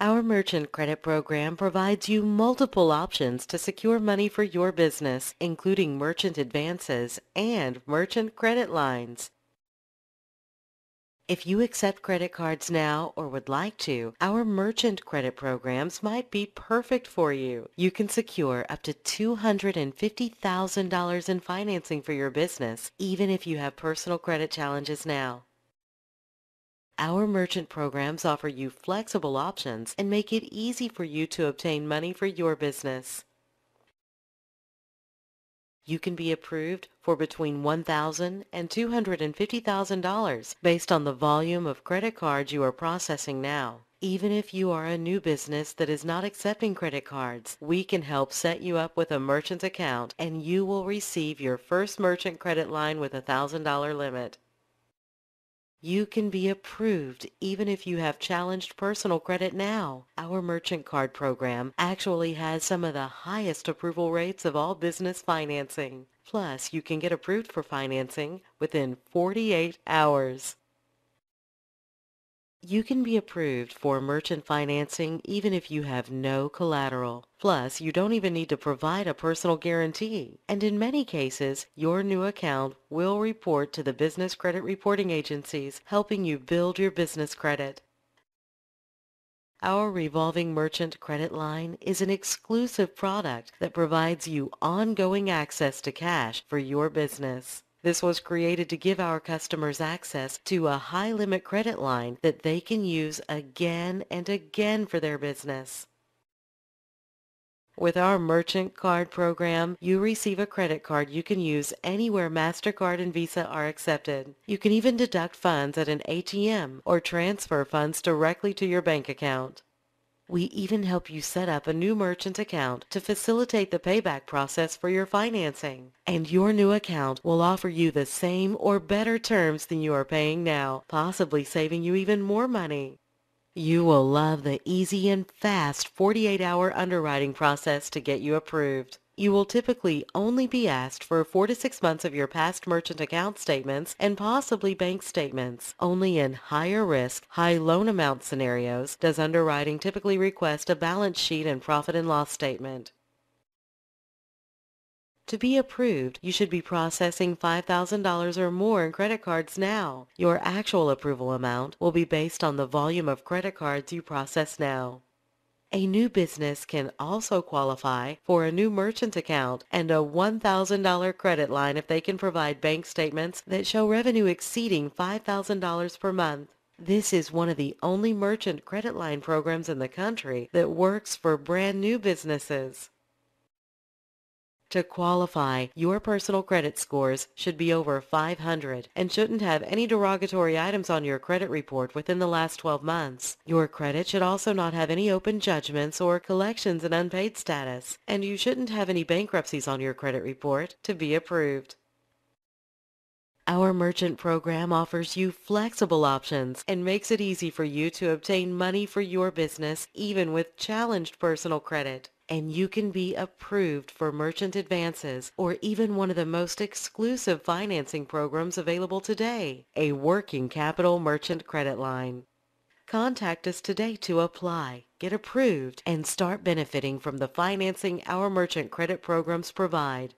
Our merchant credit program provides you multiple options to secure money for your business, including merchant advances and merchant credit lines. If you accept credit cards now or would like to, our merchant credit programs might be perfect for you. You can secure up to $250,000 in financing for your business, even if you have personal credit challenges now. Our merchant programs offer you flexible options and make it easy for you to obtain money for your business. You can be approved for between $1,000 and $250,000 based on the volume of credit cards you are processing now. Even if you are a new business that is not accepting credit cards, we can help set you up with a merchant account and you will receive your first merchant credit line with a $1,000 limit. You can be approved even if you have challenged personal credit now. Our merchant card program actually has some of the highest approval rates of all business financing. Plus, you can get approved for financing within 48 hours. You can be approved for merchant financing even if you have no collateral. Plus, you don't even need to provide a personal guarantee. And in many cases, your new account will report to the business credit reporting agencies, helping you build your business credit. Our revolving merchant credit line is an exclusive product that provides you ongoing access to cash for your business. This was created to give our customers access to a high-limit credit line that they can use again and again for their business. With our merchant card program, you receive a credit card you can use anywhere MasterCard and Visa are accepted. You can even deduct funds at an ATM or transfer funds directly to your bank account. We even help you set up a new merchant account to facilitate the payback process for your financing. And your new account will offer you the same or better terms than you are paying now, possibly saving you even more money. You will love the easy and fast 48-hour underwriting process to get you approved. You will typically only be asked for four to six months of your past merchant account statements and possibly bank statements. Only in higher risk, high loan amount scenarios does underwriting typically request a balance sheet and profit and loss statement. To be approved, you should be processing $5,000 or more in credit cards now. Your actual approval amount will be based on the volume of credit cards you process now. A new business can also qualify for a new merchant account and a $1,000 credit line if they can provide bank statements that show revenue exceeding $5,000 per month. This is one of the only merchant credit line programs in the country that works for brand new businesses. To qualify, your personal credit scores should be over 500 and shouldn't have any derogatory items on your credit report within the last 12 months. Your credit should also not have any open judgments or collections and unpaid status, and you shouldn't have any bankruptcies on your credit report to be approved. Our merchant program offers you flexible options and makes it easy for you to obtain money for your business even with challenged personal credit and you can be approved for merchant advances or even one of the most exclusive financing programs available today, a working capital merchant credit line. Contact us today to apply, get approved, and start benefiting from the financing our merchant credit programs provide.